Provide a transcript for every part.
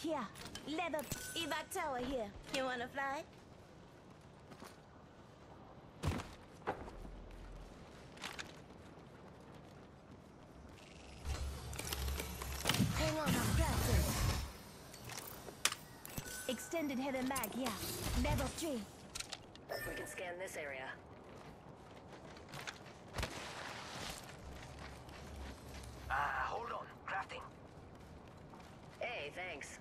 here. Leather evac tower here. You wanna fly? Hang on, I'm crafting. Extended heavy mag yeah. Level 3. We can scan this area. Ah, hold on. Crafting. Hey, thanks.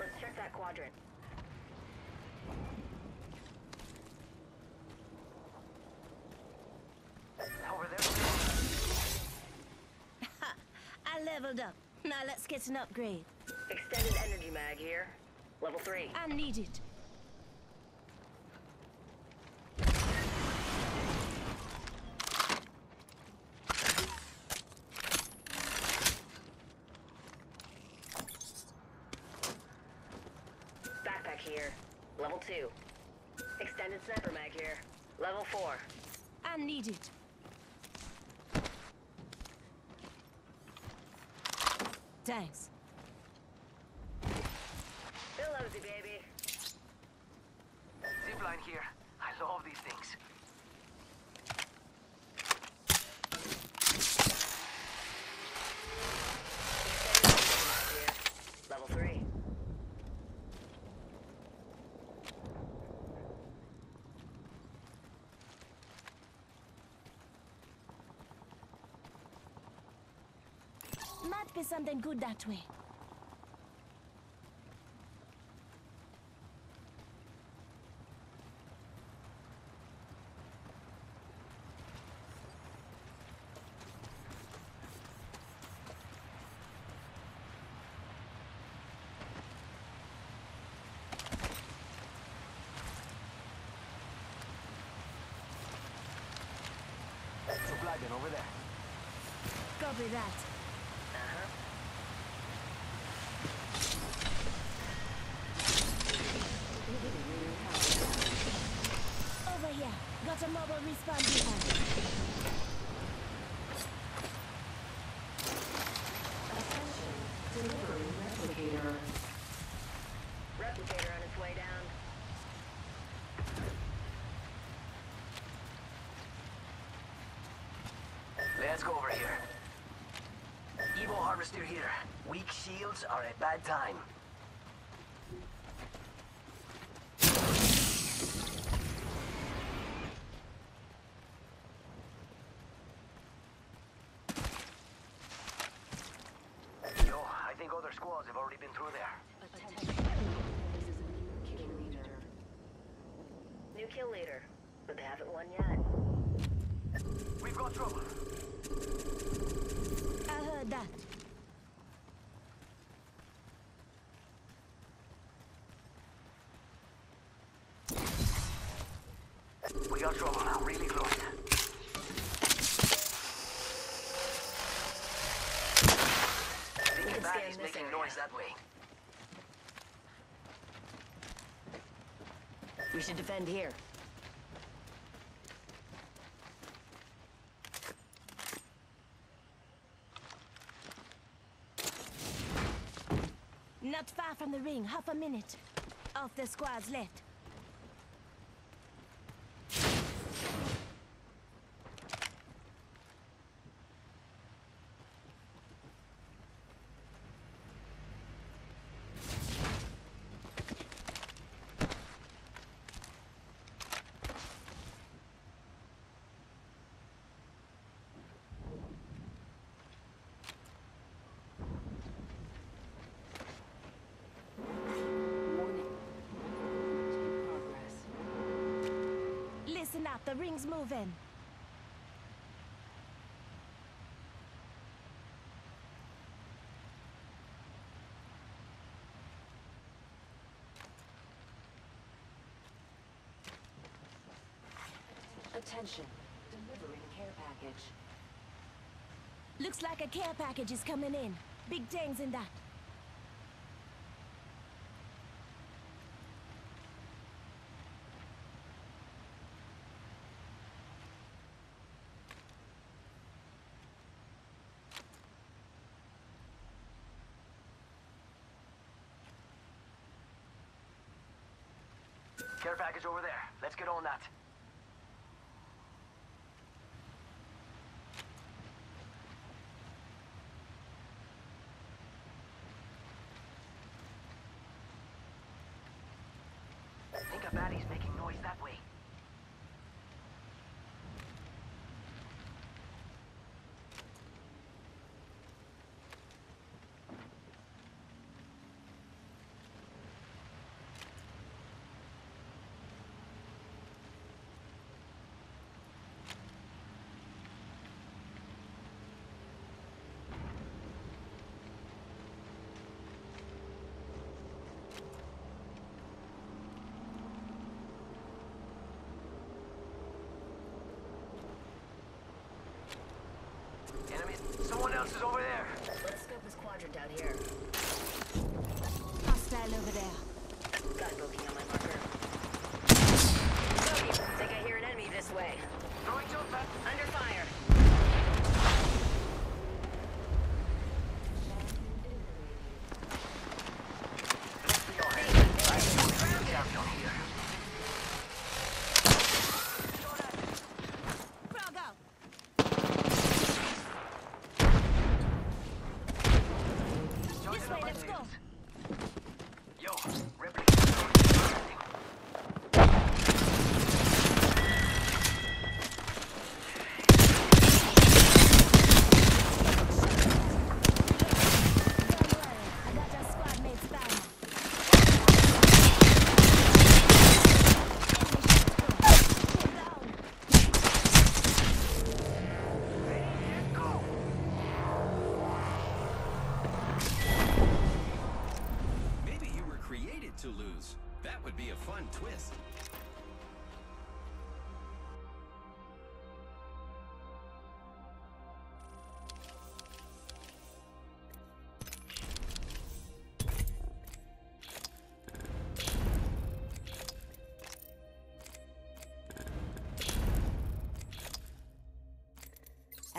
Let's check that quadrant. Over there. I leveled up. Now let's get an upgrade. Extended energy mag here. Level 3. I need it. Backpack here. Level 2. Extended sniper mag here. Level 4. I need it. Thanks. Bill Nosy, baby. Zipline here. I love these things. Here. Level 3. Be something good that way. Supply bin over there. Copy that. Uh-huh. Over here. Got a mobile respawn beacon. Replicator on its way down. Let's go over here. Evo harvester here. Weak shields are a bad time. Yo, I think other squads have already been through there. New kill leader, but they haven't won yet. We've got trouble. I heard that. We got trouble now, really close. Thinking can back scan is this making area. noise that way. We should defend here. Not far from the ring, half a minute. Off the squad's left. Ring's moving. Attention. Delivering care package. Looks like a care package is coming in. Big things in that. Package over there. Let's get on that. I think a baddie's making noise that way. Enemies. Someone else is over there. Let's scope this quadrant down here. Hostile over there. Got bogey on my marker. Bogey, think I hear an enemy this way. Throwing jump pad. Under fire.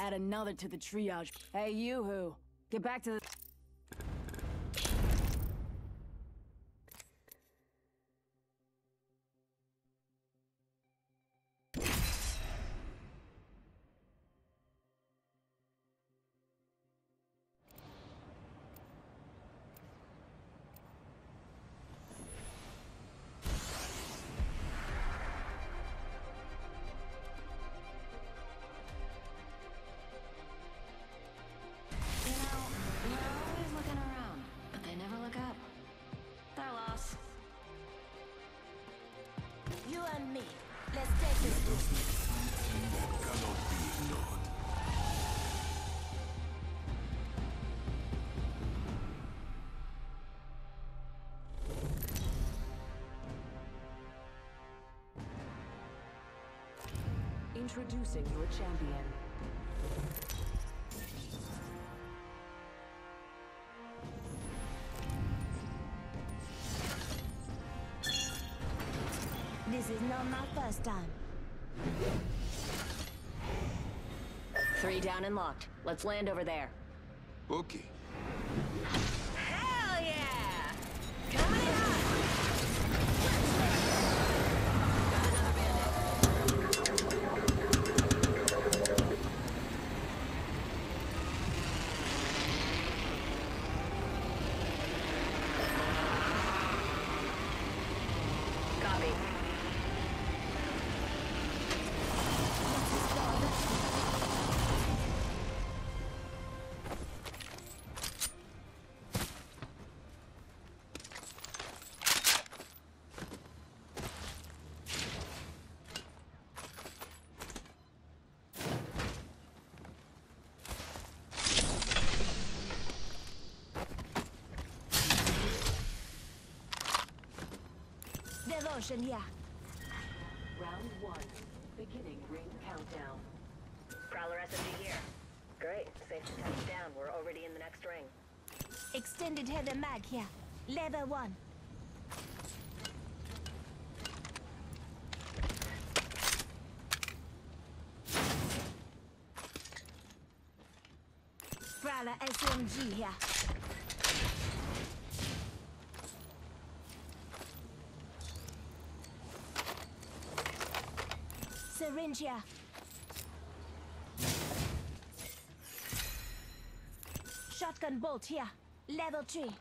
Add another to the triage. Hey, you who? Get back to the. Introducing your champion. This is not my first time. Three down and locked. Let's land over there. Okay. Yeah. Round one. Beginning ring countdown. Prowler SMG here. Great. Safe to touch down. We're already in the next ring. Extended heavy mag here. Level one. Prowler SMG here. Syringe here. Shotgun bolt here. Level 3.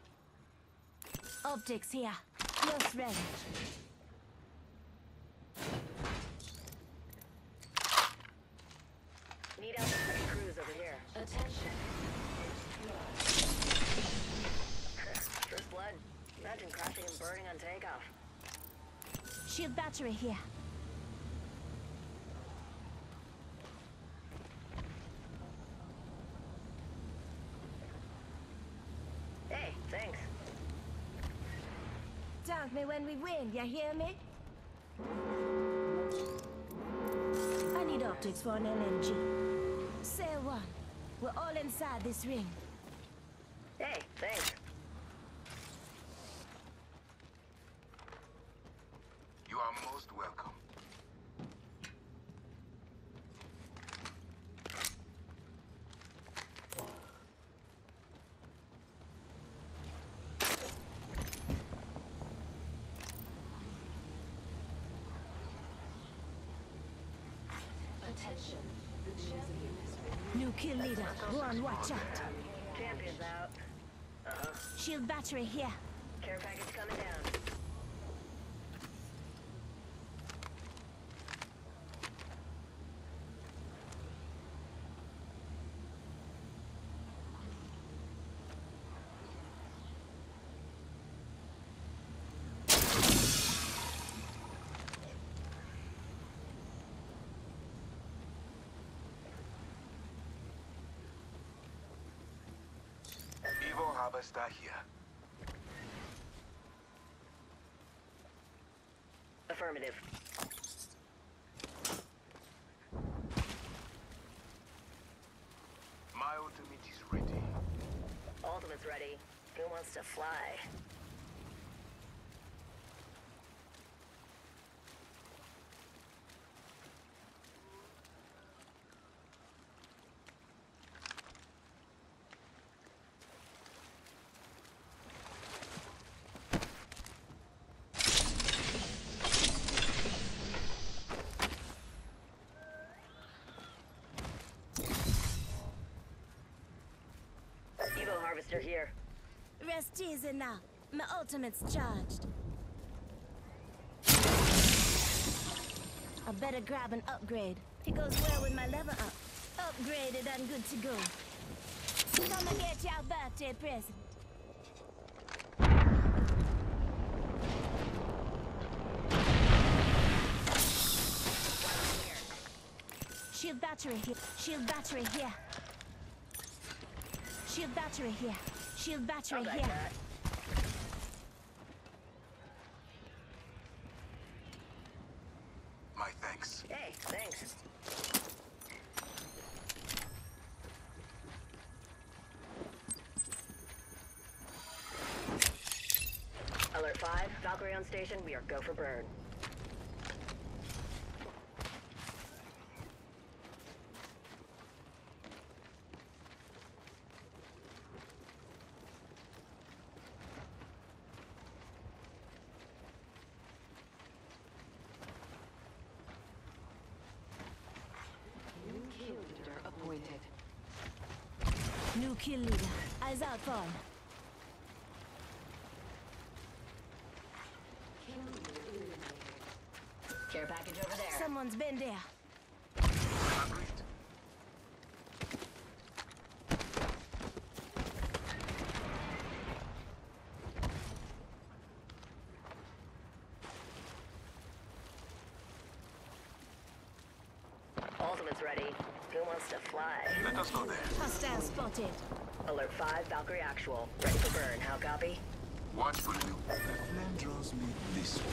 Optics here. Close range. Need help with crews over here. Attention. First blood. Imagine crashing and burning on takeoff. Shield battery here. Hey, thanks. Thank me when we win, you hear me? I need optics for an LMG. Say one. We're all inside this ring. Hey, thanks. You are most welcome. Attention. The champion has been New kill leader. Run, watch out. Champion's out. Uh-huh. Shield battery here. Care package coming down. Evo Harvester here. Affirmative. My ultimate is ready. Ultimate's ready. Who wants to fly? Harvester here. Rest easy now. My ultimate's charged. I better grab an upgrade. It goes well with my level up. Upgraded and good to go. Come and get your birthday present. Shield battery here. Shield battery here. Shield battery here. Shield battery I'll here. that. My thanks. Hey, thanks. Alert 5, Valkyrie on station. We are go for burn. new kill leader appointed. New kill leader. Eyes out for him. Kill leader eliminated. Care package over there. Someone's been there. Agreed. Ultimate's ready. Who wants to fly? Let us know there. Hostile spotted. Alert 5, Valkyrie actual. Ready for burn. How copy? Watch for you. The flame draws me this way.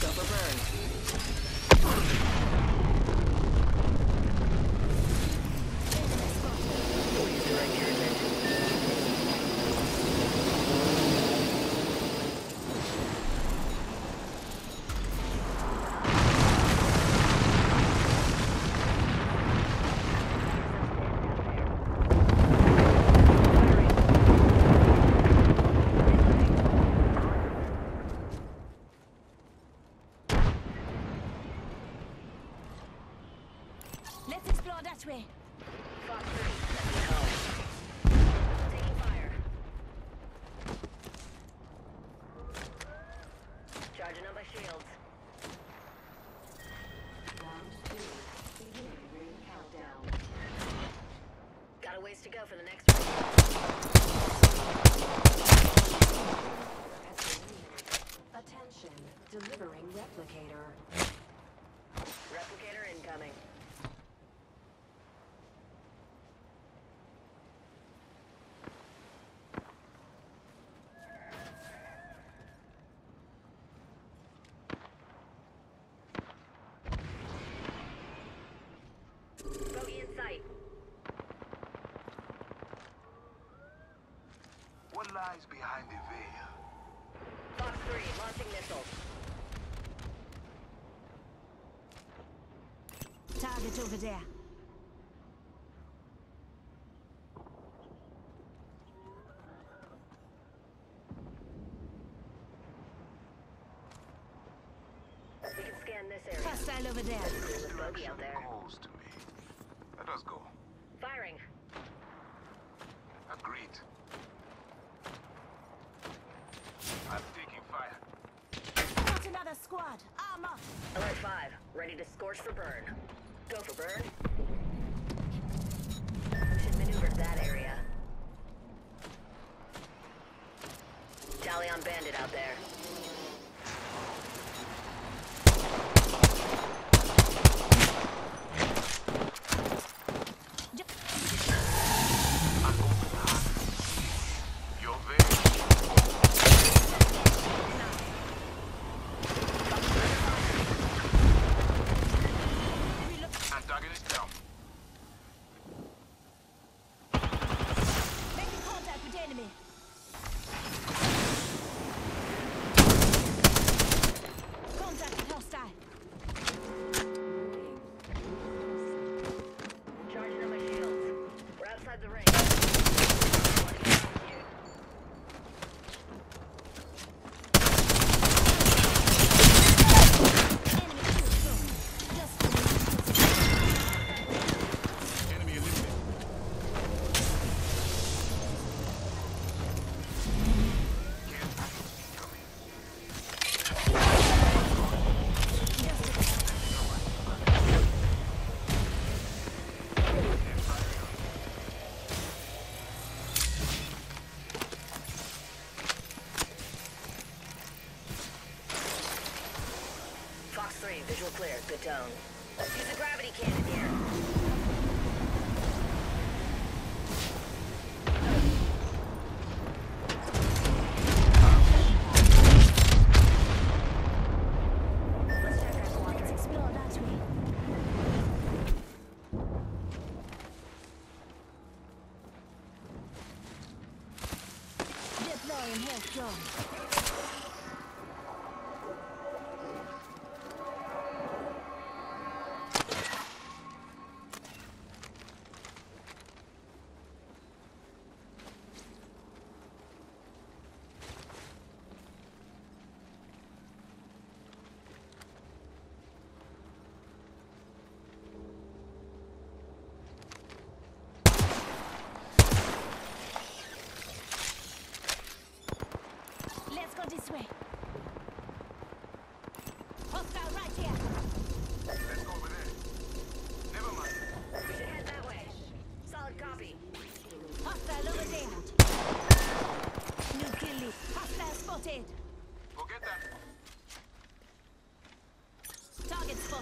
Go for burn. lies behind the veil. 3, launching missiles. Target over there. Hostile over there. Destruction squad, arm up. Alert 5, ready to scorch for burn. Go for burn. We should maneuver that area. Tally on bandit out there. down.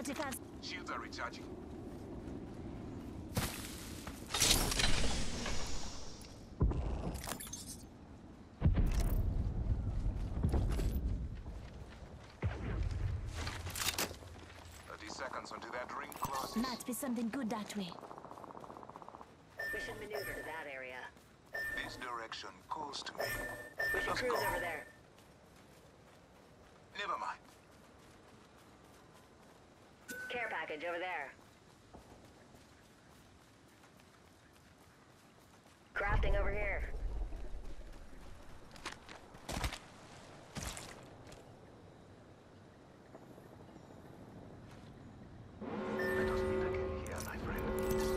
Artifacts. Shields are recharging. Might be something good that way. We should maneuver to that area. This direction calls to me. We should Let's cruise go. over there. over there. Crafting over here.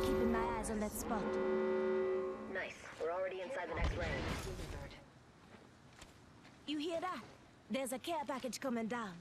Keeping my eyes on that spot. Nice. We're already inside the next lane. You hear that? There's a care package coming down.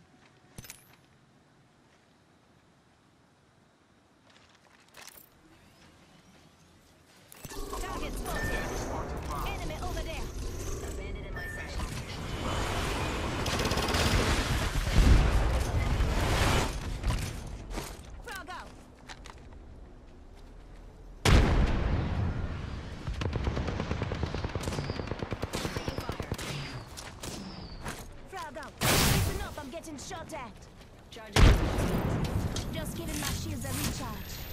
shot at. Charging. Just giving my shields a recharge.